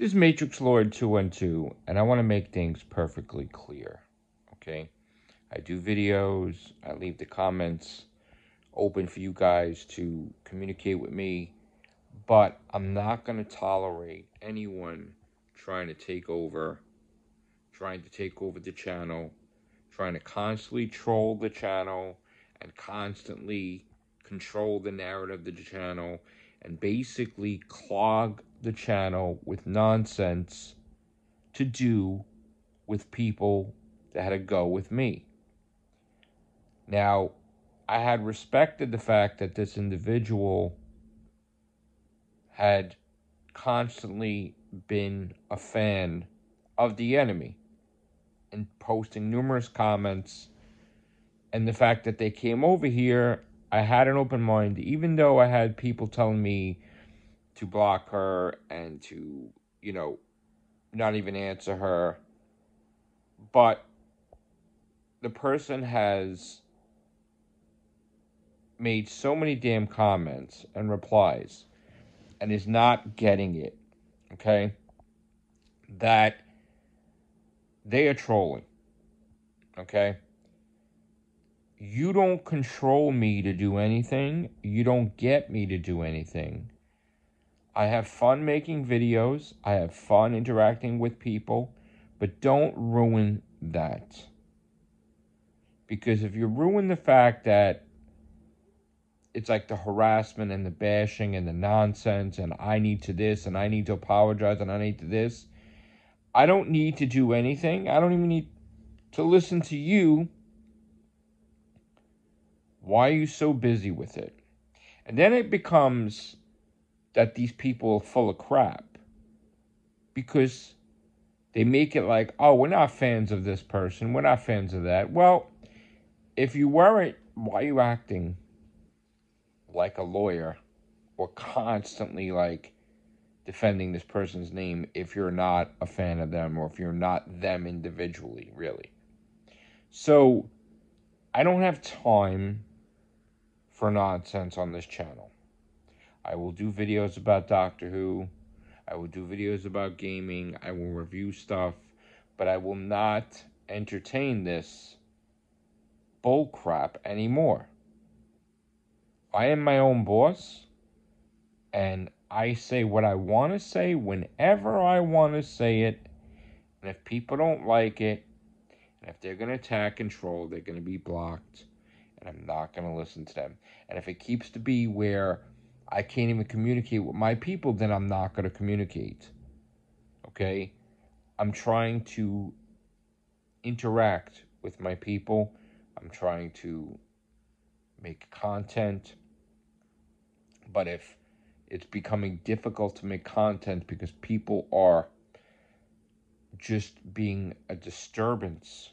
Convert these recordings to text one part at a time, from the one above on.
This is Matrix Lord 212, and I want to make things perfectly clear. Okay? I do videos, I leave the comments open for you guys to communicate with me, but I'm not going to tolerate anyone trying to take over, trying to take over the channel, trying to constantly troll the channel and constantly control the narrative of the channel and basically clog the channel with nonsense to do with people that had a go with me. Now, I had respected the fact that this individual had constantly been a fan of the enemy and posting numerous comments and the fact that they came over here I had an open mind, even though I had people telling me to block her and to, you know, not even answer her. But the person has made so many damn comments and replies and is not getting it, okay? That they are trolling, okay? You don't control me to do anything. You don't get me to do anything. I have fun making videos. I have fun interacting with people, but don't ruin that. Because if you ruin the fact that it's like the harassment and the bashing and the nonsense, and I need to this, and I need to apologize, and I need to this, I don't need to do anything. I don't even need to listen to you why are you so busy with it? And then it becomes that these people are full of crap because they make it like, oh, we're not fans of this person, we're not fans of that. Well, if you weren't, why are you acting like a lawyer or constantly like defending this person's name if you're not a fan of them or if you're not them individually, really? So I don't have time for nonsense on this channel. I will do videos about Doctor Who. I will do videos about gaming. I will review stuff. But I will not entertain this bullcrap anymore. I am my own boss. And I say what I want to say whenever I want to say it. And if people don't like it, and if they're going to attack control, they're going to be blocked and I'm not going to listen to them. And if it keeps to be where I can't even communicate with my people, then I'm not going to communicate. Okay? I'm trying to interact with my people. I'm trying to make content. But if it's becoming difficult to make content because people are just being a disturbance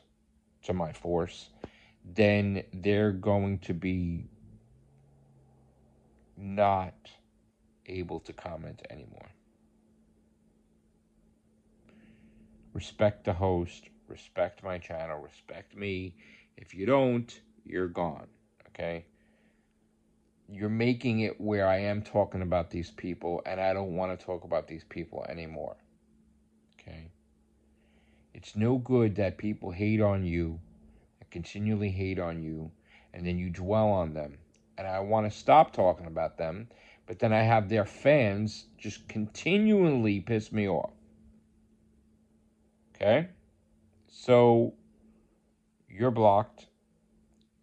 to my force, then they're going to be not able to comment anymore. Respect the host, respect my channel, respect me. If you don't, you're gone, okay? You're making it where I am talking about these people and I don't want to talk about these people anymore. Okay? It's no good that people hate on you continually hate on you, and then you dwell on them. And I want to stop talking about them, but then I have their fans just continually piss me off. Okay? So you're blocked,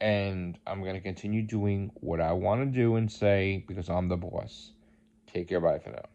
and I'm going to continue doing what I want to do and say because I'm the boss. Take care. Bye for now.